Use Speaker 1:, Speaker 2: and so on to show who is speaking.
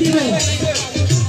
Speaker 1: Dime.